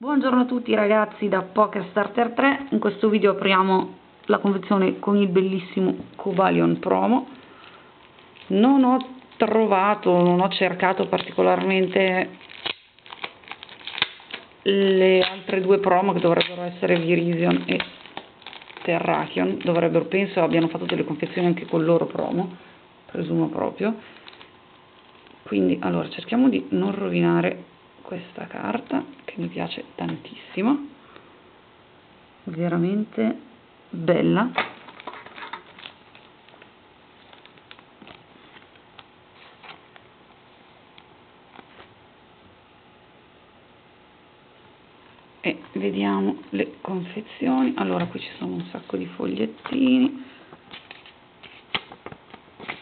Buongiorno a tutti ragazzi da Poker Starter 3, in questo video apriamo la confezione con il bellissimo Cobalion Promo. Non ho trovato, non ho cercato particolarmente le altre due promo che dovrebbero essere Virizion e Terrakion, dovrebbero, penso abbiano fatto delle confezioni anche con loro promo, presumo proprio. Quindi allora cerchiamo di non rovinare questa carta che mi piace tantissimo. Veramente bella. E vediamo le confezioni. Allora qui ci sono un sacco di fogliettini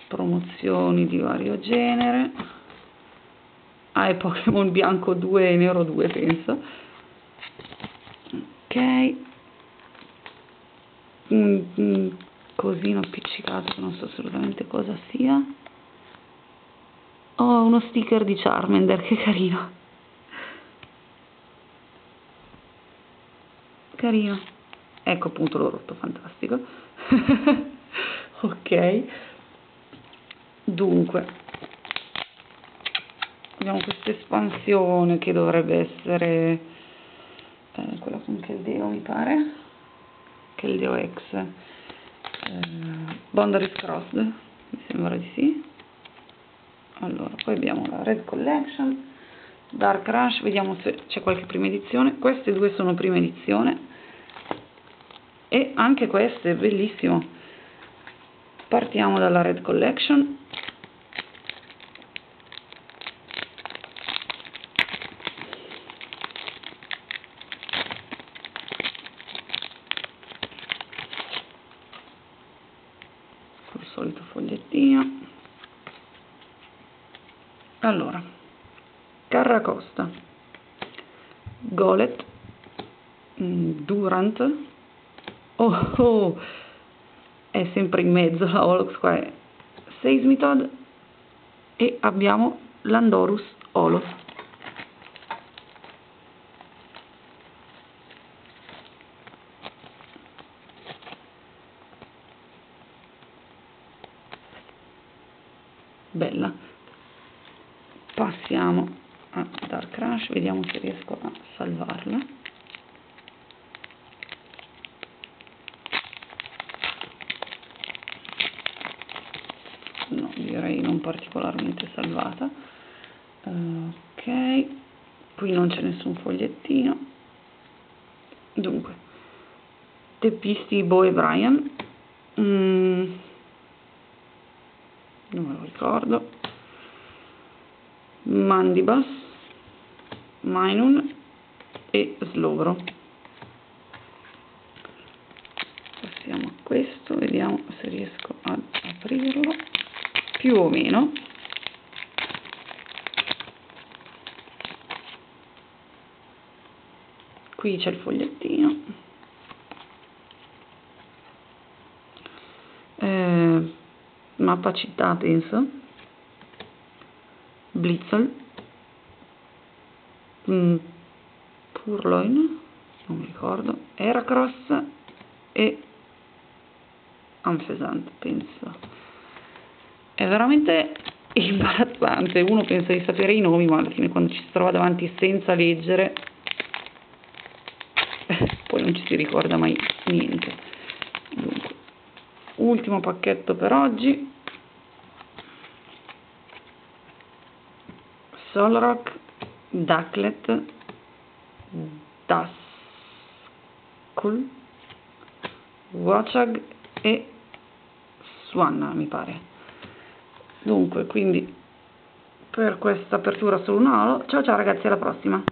promozioni di vario genere ah, e Pokémon bianco 2 e nero 2 penso. Ok. Un, un cosino appiccicato che non so assolutamente cosa sia. Oh uno sticker di Charmander che carino. Carino. Ecco appunto l'ho rotto fantastico. Ok. Dunque abbiamo questa espansione che dovrebbe essere eh, quella con Keldeo mi pare Keldeo X eh, Boundaries Crossed mi sembra di sì. Allora poi abbiamo la Red Collection Dark Rush vediamo se c'è qualche prima edizione. Queste due sono prima edizione. E anche queste bellissimo. Partiamo dalla Red Collection solito fogliettino. Allora Carracosta Golet mm, Durant. Oh, oh è sempre in mezzo la Holox qua è Seismitod e abbiamo Landorus Holo bella. Passiamo a Dark Crash vediamo se riesco a salvarla. No direi non particolarmente salvata. Ok qui non c'è nessun fogliettino. Dunque teppisti Bo e Brian. Mm non me lo ricordo. Mandibas Minun e Slowro passiamo a questo vediamo se riesco ad aprirlo. Più o meno. Qui c'è il fogliettino eh, mappa città penso Blitzel. Mm, Purloin non mi ricordo. Heracross e Amfesant penso. È veramente imbarazzante. Uno pensa di sapere i nomi ma alla fine quando ci si trova davanti senza leggere poi non ci si ricorda mai niente. Dunque ultimo pacchetto per oggi Solrock Ducklet Duskull Watchag e Swanna mi pare. Dunque quindi per questa apertura solo un olo ciao ciao ragazzi alla prossima